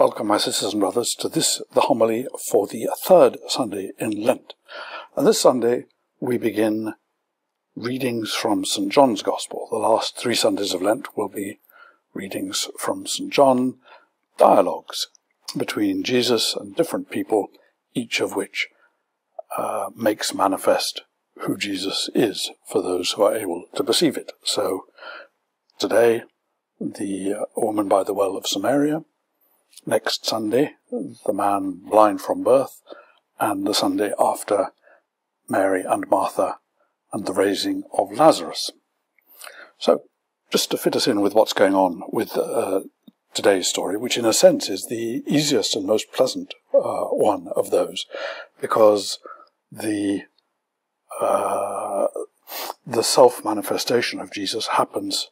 Welcome, my sisters and brothers, to this, the homily for the third Sunday in Lent. And this Sunday, we begin readings from St. John's Gospel. The last three Sundays of Lent will be readings from St. John, dialogues between Jesus and different people, each of which uh, makes manifest who Jesus is for those who are able to perceive it. So today, the uh, woman by the well of Samaria, next Sunday, the man blind from birth, and the Sunday after, Mary and Martha and the raising of Lazarus. So, just to fit us in with what's going on with uh, today's story, which in a sense is the easiest and most pleasant uh, one of those, because the uh, the self manifestation of Jesus happens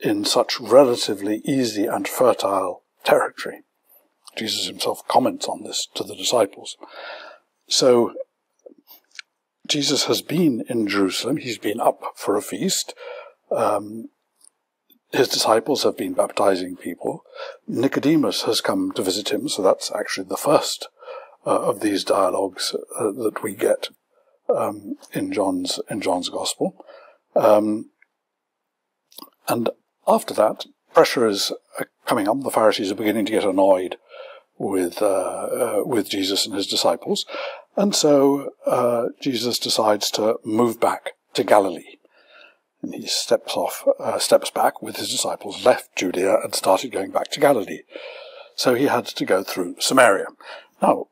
in such relatively easy and fertile territory. Jesus himself comments on this to the disciples. So, Jesus has been in Jerusalem. He's been up for a feast. Um, his disciples have been baptizing people. Nicodemus has come to visit him, so that's actually the first uh, of these dialogues uh, that we get um, in John's in John's Gospel. Um, and after that, pressure is uh, coming up. The Pharisees are beginning to get annoyed with uh, uh, with Jesus and his disciples, and so uh, Jesus decides to move back to Galilee. And he steps off, uh, steps back with his disciples, left Judea, and started going back to Galilee. So he had to go through Samaria. Now,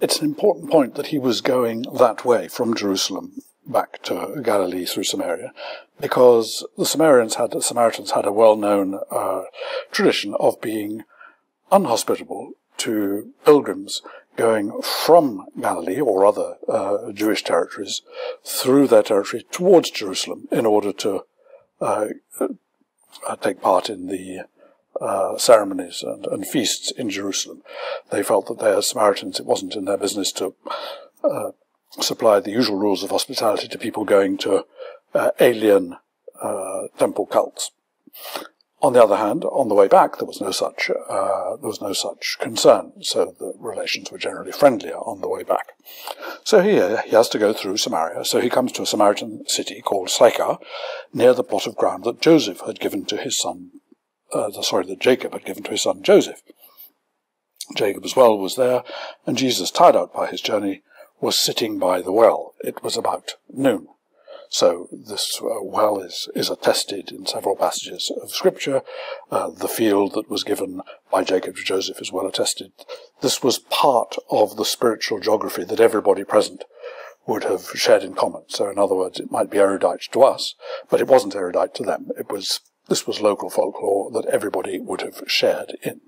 it's an important point that he was going that way from Jerusalem back to Galilee through Samaria, because the Samaritans had the Samaritans had a well-known uh, tradition of being unhospitable to pilgrims going from Galilee or other uh, Jewish territories through their territory towards Jerusalem in order to uh, uh take part in the uh, ceremonies and, and, feasts in Jerusalem. They felt that they, as Samaritans, it wasn't in their business to uh, supply the usual rules of hospitality to people going to alien temple cults. On the other hand, on the way back, there was no such uh, there was no such concern, so the relations were generally friendlier on the way back. So here he has to go through Samaria. So he comes to a Samaritan city called Sychar, near the plot of ground that Joseph had given to his son uh, sorry, that Jacob had given to his son Joseph. Jacob's well was there, and Jesus, tired out by his journey, was sitting by the well. It was about noon. So this uh, well is, is attested in several passages of Scripture. Uh, the field that was given by Jacob to Joseph is well attested. This was part of the spiritual geography that everybody present would have shared in common. So in other words, it might be erudite to us, but it wasn't erudite to them. It was this was local folklore that everybody would have shared in.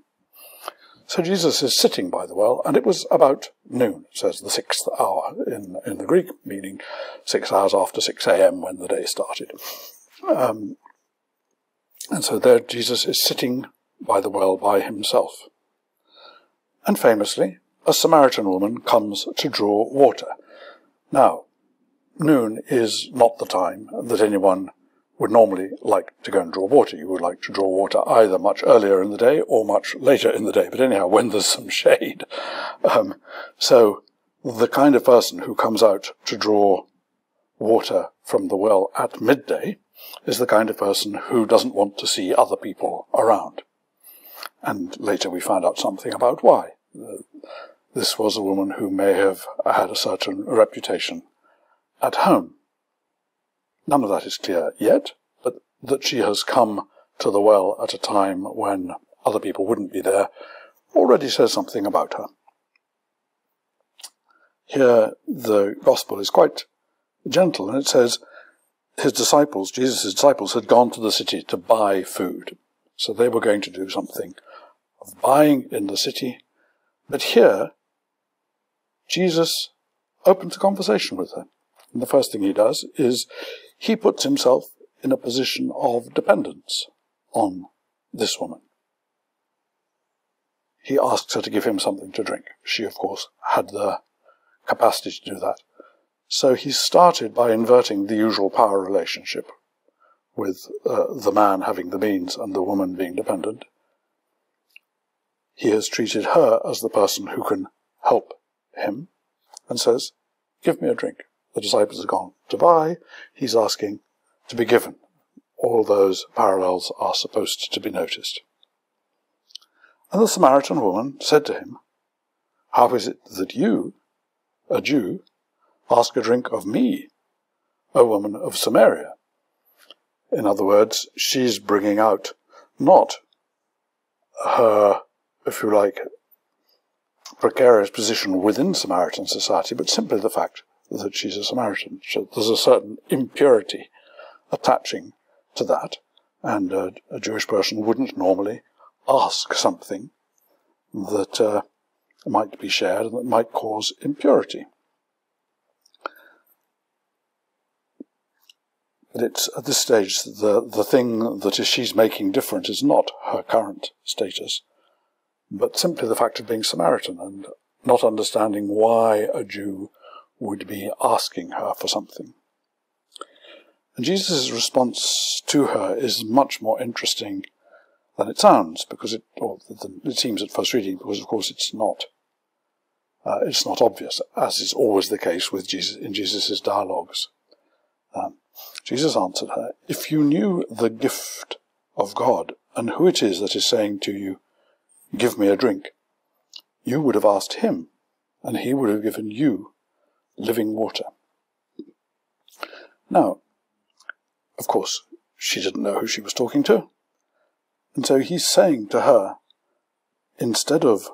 So Jesus is sitting by the well, and it was about noon, says the sixth hour in, in the Greek, meaning six hours after 6 a.m. when the day started. Um, and so there Jesus is sitting by the well by himself. And famously, a Samaritan woman comes to draw water. Now, noon is not the time that anyone would normally like to go and draw water. You would like to draw water either much earlier in the day or much later in the day, but anyhow, when there's some shade. Um, so the kind of person who comes out to draw water from the well at midday is the kind of person who doesn't want to see other people around. And later we find out something about why. This was a woman who may have had a certain reputation at home. None of that is clear yet, but that she has come to the well at a time when other people wouldn't be there already says something about her. Here, the gospel is quite gentle, and it says his disciples, Jesus' disciples, had gone to the city to buy food. So they were going to do something of buying in the city. But here, Jesus opens a conversation with her. And the first thing he does is he puts himself in a position of dependence on this woman. He asks her to give him something to drink. She, of course, had the capacity to do that. So he started by inverting the usual power relationship with uh, the man having the means and the woman being dependent. he has treated her as the person who can help him and says, Give me a drink. The disciples have gone to buy. He's asking to be given. All those parallels are supposed to be noticed. And the Samaritan woman said to him, How is it that you, a Jew, ask a drink of me, a woman of Samaria? In other words, she's bringing out not her, if you like, precarious position within Samaritan society, but simply the fact that she's a Samaritan. So there's a certain impurity attaching to that, and a, Jewish person wouldn't normally ask something that uh, might be shared and that might cause impurity. But it's at this stage the the thing that she's making different is not her current status, but simply the fact of being Samaritan and not understanding why a Jew would be asking her for something. And Jesus' response to her is much more interesting than it sounds, because it, or it seems at first reading, because of course it's not. Uh, it's not obvious, as is always the case with Jesus in Jesus' dialogues. Um, Jesus answered her, If you knew the gift of God and who it is that is saying to you, Give me a drink, you would have asked him, and he would have given you living water. Now, of course, she didn't know who she was talking to. And so he's saying to her, instead of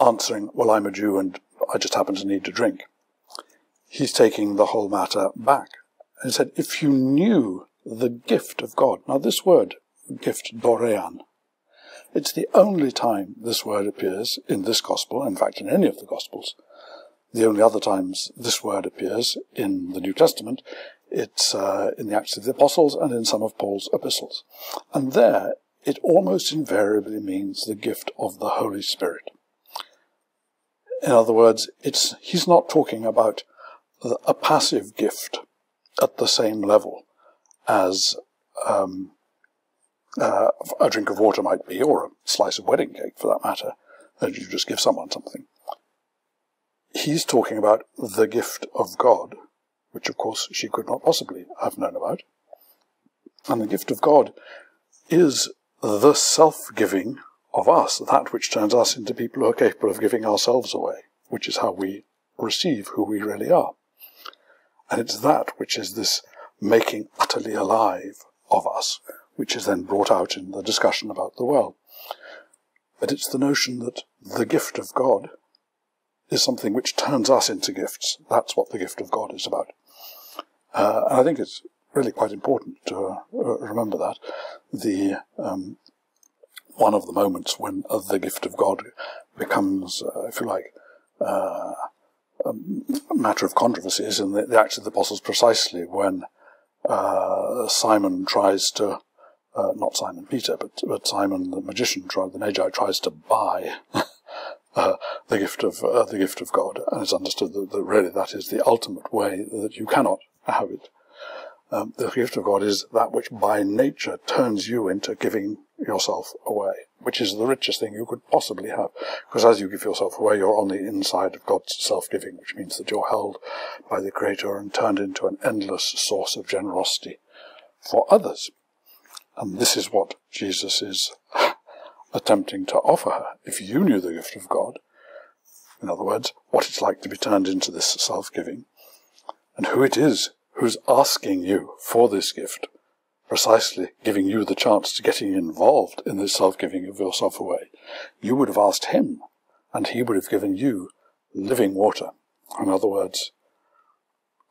answering, Well, I'm a Jew and I just happen to need to drink, he's taking the whole matter back and said, If you knew the gift of God. Now, this word, gift, dorean, it's the only time this word appears in this gospel, in fact, in any of the gospels. The only other times this word appears in the New Testament, it's uh, in the Acts of the Apostles and in some of Paul's epistles. And there, it almost invariably means the gift of the Holy Spirit. In other words, it's, he's not talking about a passive gift at the same level as um, uh, a drink of water might be, or a slice of wedding cake for that matter, that you just give someone something. He's talking about the gift of God, which of course she could not possibly have known about. And the gift of God is the self-giving of us, that which turns us into people who are capable of giving ourselves away, which is how we receive who we really are. And it's that which is this making utterly alive of us, which is then brought out in the discussion about the well. But it's the notion that the gift of God is something which turns us into gifts. That's what the gift of God is about. Uh, and I think it's really quite important to uh, remember that. The um, one of the moments when the gift of God becomes, uh, if you like, uh, a matter of controversy is in the, the Acts of the Apostles precisely when uh, Simon tries to, uh, not Simon Peter, but, but Simon the magician, the Magi, tries to buy uh, the gift of uh, the gift of God, and it's understood that, that, really that is the ultimate way that you cannot have it. Um, the gift of God is that which by nature turns you into giving yourself away, which is the richest thing you could possibly have. Because as you give yourself away, you're on the inside of God's self-giving, which means that you're held by the Creator and turned into an endless source of generosity for others. And this is what Jesus is attempting to offer her. If you knew the gift of God, in other words, what it's like to be turned into this self-giving, and who it is who's asking you for this gift, precisely giving you the chance to getting involved in this self-giving of yourself away, you would have asked him, and he would have given you living water. In other words,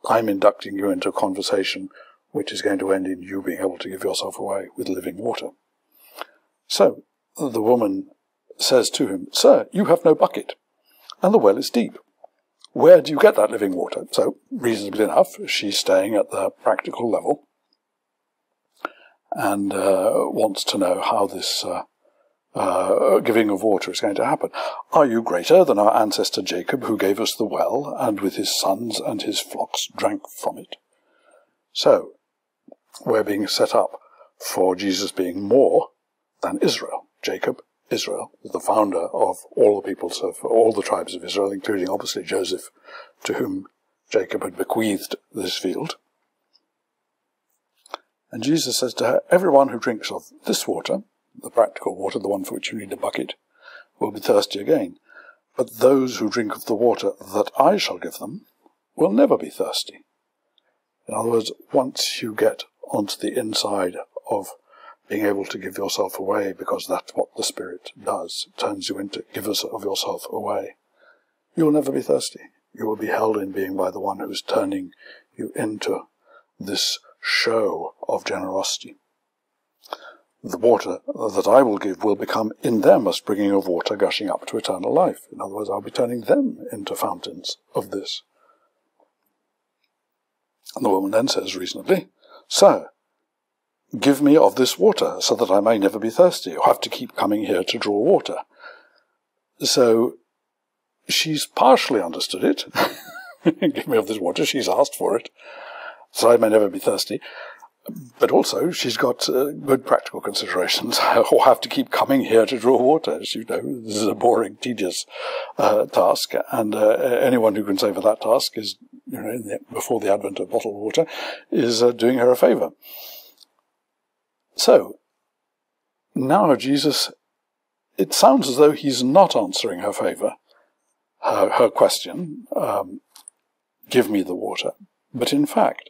I'm inducting you into a conversation which is going to end in you being able to give yourself away with living water. So, the woman says to him, Sir, you have no bucket, and the well is deep. Where do you get that living water? So, reasonably enough, she's staying at the practical level and uh, wants to know how this uh, uh, giving of water is going to happen. Are you greater than our ancestor Jacob, who gave us the well, and with his sons and his flocks drank from it? So, we're being set up for Jesus being more than Israel. Jacob Israel, the founder of all the peoples of all the tribes of Israel, including obviously Joseph, to whom Jacob had bequeathed this field. And Jesus says to her, Everyone who drinks of this water, the practical water, the one for which you need a bucket, will be thirsty again. But those who drink of the water that I shall give them will never be thirsty. In other words, once you get onto the inside of being able to give yourself away, because that's what the Spirit does, it turns you into givers of yourself away, you will never be thirsty. You will be held in being by the one who's turning you into this show of generosity. The water that I will give will become in them a springing of water gushing up to eternal life. In other words, I'll be turning them into fountains of this. And the woman then says reasonably, Sir, give me of this water so that I may never be thirsty or have to keep coming here to draw water. So she's partially understood it. give me of this water. She's asked for it so I may never be thirsty. But also, she's got uh, good practical considerations. I'll have to keep coming here to draw water. As you know, this is a boring, tedious uh, task, and uh, anyone who can save her that task is, you know, before the advent of bottled water, is uh, doing her a favour. So, now Jesus, it sounds as though he's not answering her favour, her, her question, um, give me the water. But in fact,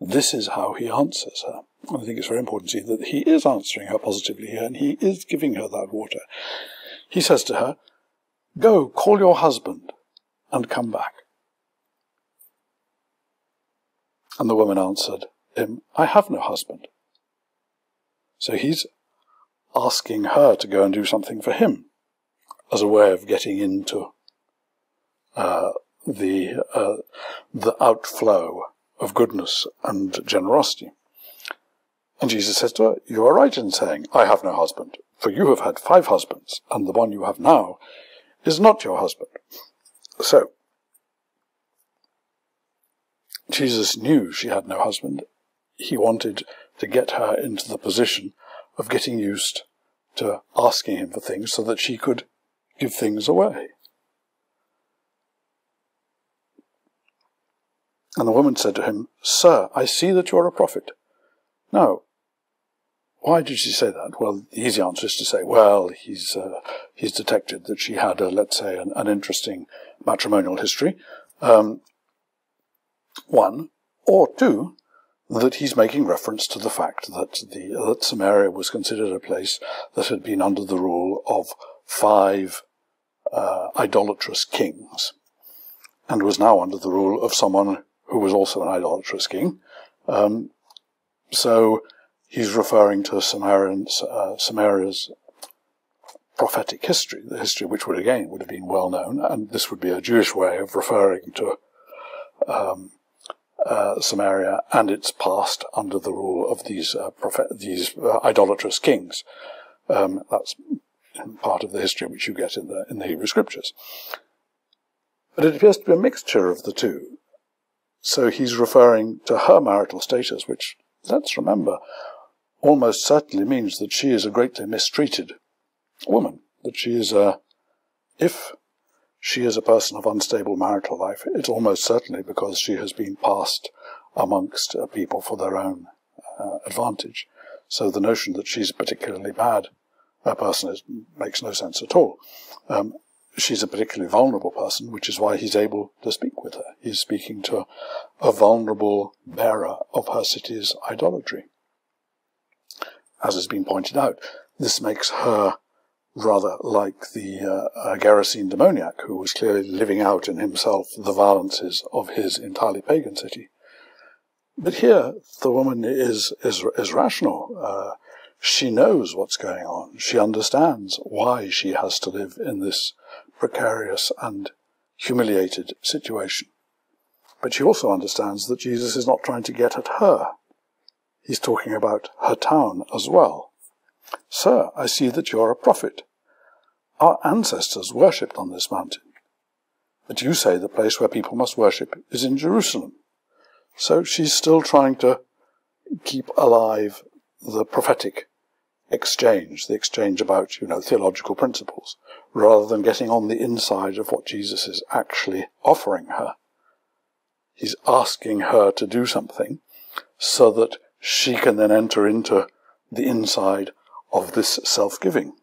this is how he answers her. I think it's very important to see that he is answering her positively here and he is giving her that water. He says to her, Go, call your husband and come back. And the woman answered him, I have no husband. So he's asking her to go and do something for him as a way of getting into uh, the uh, the outflow of goodness and generosity. And Jesus says to her, You are right in saying, I have no husband, for you have had five husbands, and the one you have now is not your husband. So, Jesus knew she had no husband. He wanted to get her into the position of getting used to asking him for things so that she could give things away. And the woman said to him, Sir, I see that you are a prophet. Now, why did she say that? Well, the easy answer is to say, well, he's, uh, he's detected that she had, a, let's say, an, an interesting matrimonial history. Um, one. Or two, that he's making reference to the fact that, the, that Samaria was considered a place that had been under the rule of five uh, idolatrous kings and was now under the rule of someone who was also an idolatrous king. Um, so he's referring to uh, Samaria's prophetic history, the history which would again would have been well known, and this would be a Jewish way of referring to um, uh, Samaria and its past under the rule of these uh, prophet- these uh, idolatrous kings. Um, that's part of the history which you get in the in the Hebrew Scriptures. But it appears to be a mixture of the two. So he's referring to her marital status, which, let's remember, almost certainly means that she is a greatly mistreated woman, that she is a, if she is a person of unstable marital life, it's almost certainly because she has been passed amongst uh, people for their own uh, advantage. So the notion that she's a particularly bad uh, person is, makes no sense at all. Um, she's a particularly vulnerable person, which is why he's able to speak with her. He's speaking to a vulnerable bearer of her city's idolatry. As has been pointed out, this makes her rather like the uh, uh, Gerasene demoniac, who was clearly living out in himself the violences of his entirely pagan city. But here, the woman is is, is rational. Uh, she knows what's going on. She understands why she has to live in this precarious and humiliated situation. But she also understands that Jesus is not trying to get at her. He's talking about her town as well. Sir, I see that you are a prophet. Our ancestors worshipped on this mountain. But you say the place where people must worship is in Jerusalem. So she's still trying to keep alive the prophetic exchange, the exchange about, you know, theological principles, rather than getting on the inside of what Jesus is actually offering her. He's asking her to do something so that she can then enter into the inside of this self-giving.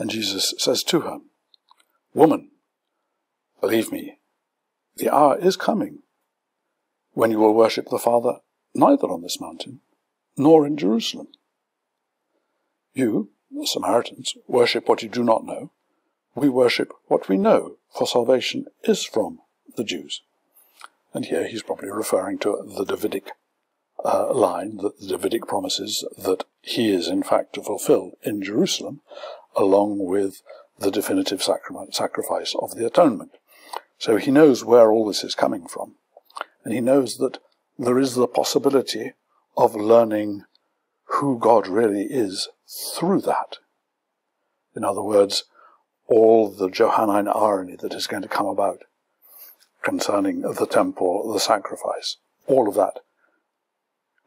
And Jesus says to her, Woman, believe me, the hour is coming when you will worship the Father neither on this mountain nor in Jerusalem. You, the Samaritans, worship what you do not know. We worship what we know, for salvation is from the Jews. And here he's probably referring to the Davidic uh, line, that the Davidic promises that he is in fact to fulfill in Jerusalem, along with the definitive sacrifice of the atonement. So he knows where all this is coming from. And he knows that there is the possibility of learning who God really is through that. In other words, all the Johannine irony that is going to come about concerning the temple, the sacrifice, all of that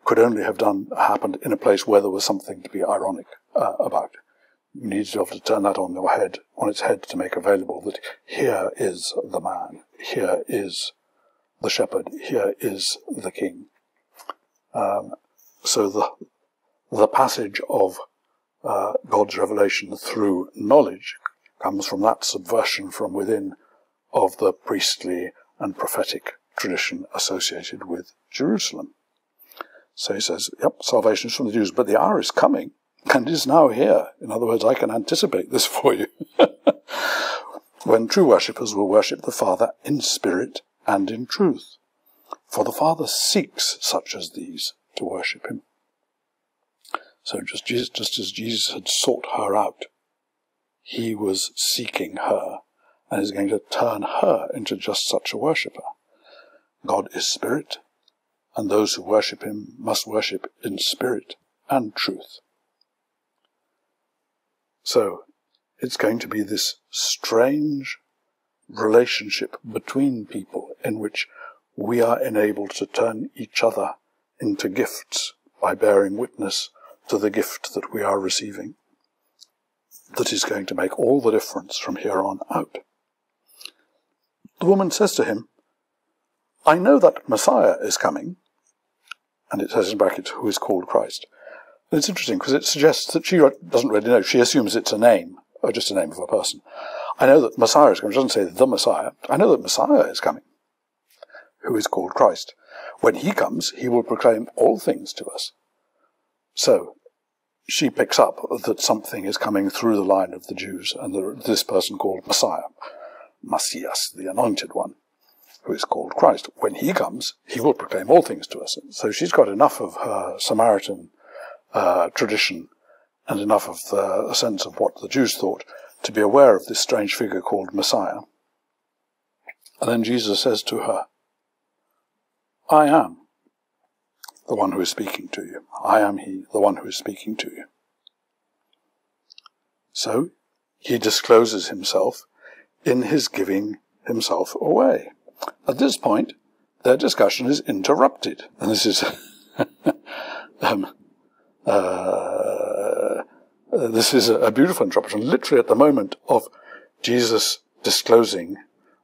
could only have done happened in a place where there was something to be ironic uh, about. You need to be able to turn that on your head, on its head, to make available that here is the man, here is the shepherd, here is the king. Um, so the the passage of uh, God's revelation through knowledge comes from that subversion from within of the priestly and prophetic tradition associated with Jerusalem. So he says, yep, salvation is from the Jews, but the hour is coming and is now here. In other words, I can anticipate this for you. when true worshippers will worship the Father in spirit and in truth. For the Father seeks such as these to worship him. So just, Jesus, just as Jesus had sought her out, he was seeking her and is going to turn her into just such a worshipper. God is spirit, and those who worship him must worship in spirit and truth. So, it's going to be this strange relationship between people in which we are enabled to turn each other into gifts by bearing witness to the gift that we are receiving. That is going to make all the difference from here on out. The woman says to him, I know that Messiah is coming, and it says in brackets, who is called Christ. It's interesting because it suggests that she doesn't really know. She assumes it's a name, or just a name of a person. I know that Messiah is coming. It doesn't say the Messiah. I know that Messiah is coming, who is called Christ. When he comes, he will proclaim all things to us. So, she picks up that something is coming through the line of the Jews, and this person called Messiah, Messias, the anointed one, who is called Christ. When he comes, he will proclaim all things to us. So she's got enough of her Samaritan uh, tradition and enough of the sense of what the Jews thought to be aware of this strange figure called Messiah. And then Jesus says to her, I am the one who is speaking to you. I am he, the one who is speaking to you. So he discloses himself in his giving himself away. At this point, their discussion is interrupted. And this is, um, uh, this is a beautiful interruption. Literally at the moment of Jesus disclosing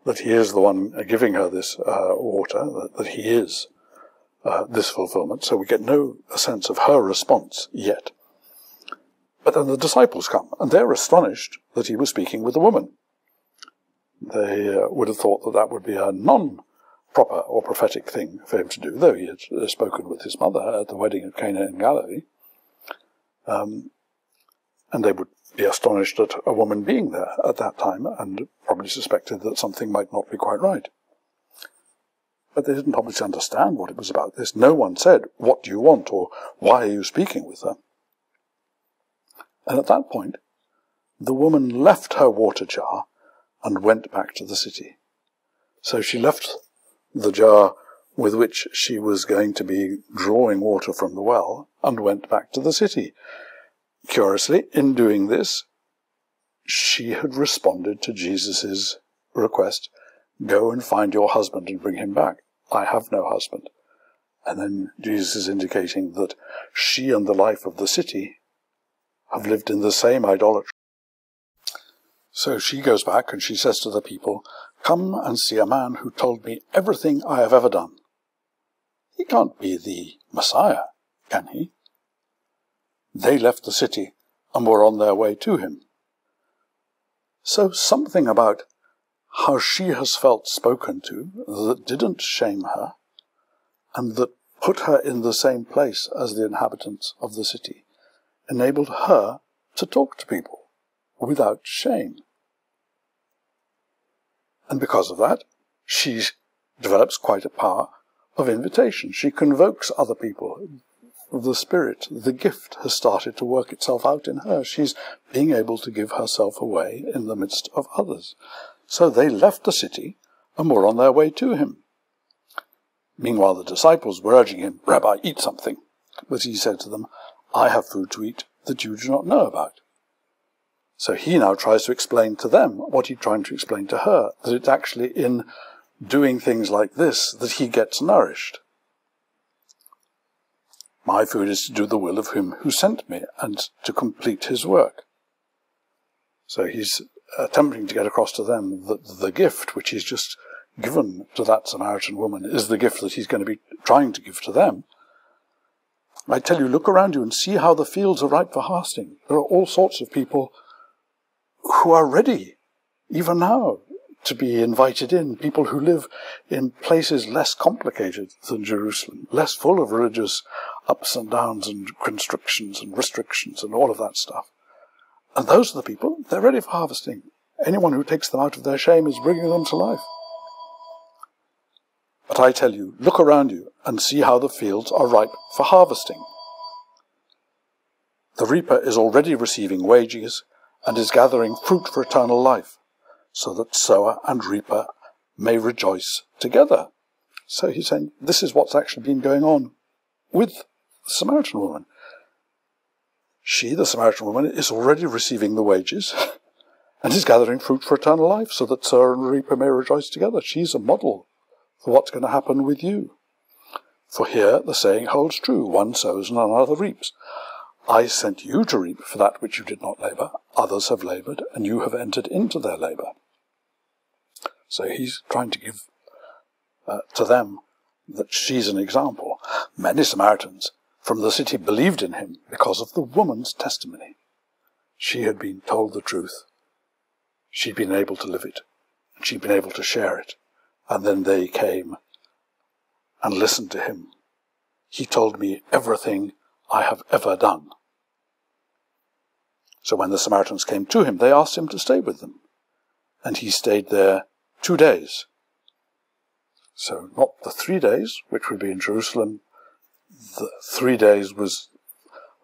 that he is the one giving her this uh, water, that, that, he is uh, this fulfillment. So we get no sense of her response yet. But then the disciples come, and they're astonished that he was speaking with a woman. They uh, would have thought that that would be a non-proper or prophetic thing for him to do, though he had uh, spoken with his mother at the wedding at Cana in Galilee. Um, and they would be astonished at a woman being there at that time and probably suspected that something might not be quite right. But they didn't obviously understand what it was about. This no one said, What do you want? or Why are you speaking with her? And at that point, the woman left her water jar and went back to the city. So she left the jar with which she was going to be drawing water from the well and went back to the city. Curiously, in doing this, she had responded to Jesus' request, go and find your husband and bring him back. I have no husband. And then Jesus is indicating that she and the life of the city have lived in the same idolatry. So she goes back and she says to the people, Come and see a man who told me everything I have ever done. He can't be the Messiah, can he? They left the city and were on their way to him. So something about how she has felt spoken to that didn't shame her and that put her in the same place as the inhabitants of the city enabled her to talk to people without shame. And because of that, she develops quite a power of invitation. She convokes other people. The spirit, the gift has started to work itself out in her. She's being able to give herself away in the midst of others. So they left the city and were on their way to him. Meanwhile, the disciples were urging him, Rabbi, eat something. But he said to them, I have food to eat that you do not know about. So he now tries to explain to them what he's trying to explain to her, that it's actually in doing things like this that he gets nourished. My food is to do the will of him who sent me and to complete his work. So he's attempting to get across to them that the gift which he's just given to that Samaritan woman is the gift that he's going to be trying to give to them. I tell you, look around you and see how the fields are ripe for harvesting. There are all sorts of people who are ready, even now, to be invited in. People who live in places less complicated than Jerusalem, less full of religious ups and downs and constrictions and restrictions and all of that stuff. And those are the people, they're ready for harvesting. Anyone who takes them out of their shame is bringing them to life. But I tell you, look around you and see how the fields are ripe for harvesting. The reaper is already receiving wages and is gathering fruit for eternal life, so that sower and reaper may rejoice together. So he's saying this is what's actually been going on with the Samaritan woman. She, the Samaritan woman, is already receiving the wages and is gathering fruit for eternal life, so that sower and reaper may rejoice together. She's a model for what's going to happen with you. For here the saying holds true one sows and another reaps. I sent you to reap for that which you did not labour. Others have laboured, and you have entered into their labour. So he's trying to give uh, to them that she's an example. Many Samaritans from the city believed in him because of the woman's testimony. She had been told the truth. She'd been able to live it. And she'd been able to share it. And then they came and listened to him. He told me everything I have ever done. So when the Samaritans came to him, they asked him to stay with them. And he stayed there two days. So not the three days, which would be in Jerusalem. The three days was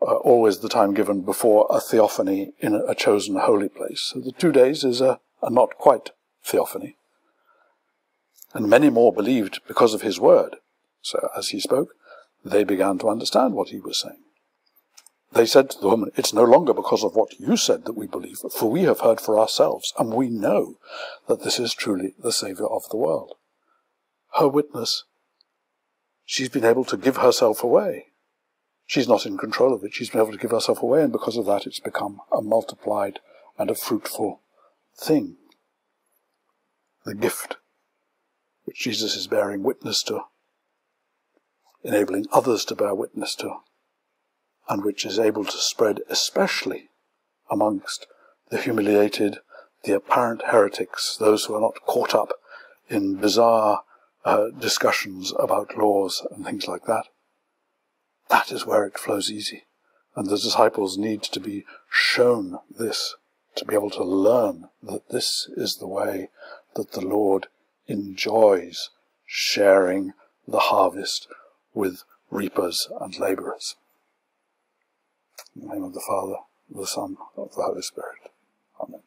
uh, always the time given before a theophany in a, chosen holy place. So the two days is a, a not quite theophany and many more believed because of his word. So as he spoke, they began to understand what he was saying. They said to the woman, It's no longer because of what you said that we believe, for we have heard for ourselves, and we know that this is truly the Saviour of the world. Her witness, she's been able to give herself away. She's not in control of it. She's been able to give herself away, and because of that, it's become a multiplied and a fruitful thing. The gift which Jesus is bearing witness to, enabling others to bear witness to, and which is able to spread especially amongst the humiliated, the apparent heretics, those who are not caught up in bizarre uh, discussions about laws and things like that. That is where it flows easy. And the disciples need to be shown this, to be able to learn that this is the way that the Lord enjoys sharing the harvest with reapers and labourers. In the name of the Father, the Son, of the Holy Spirit. Amen.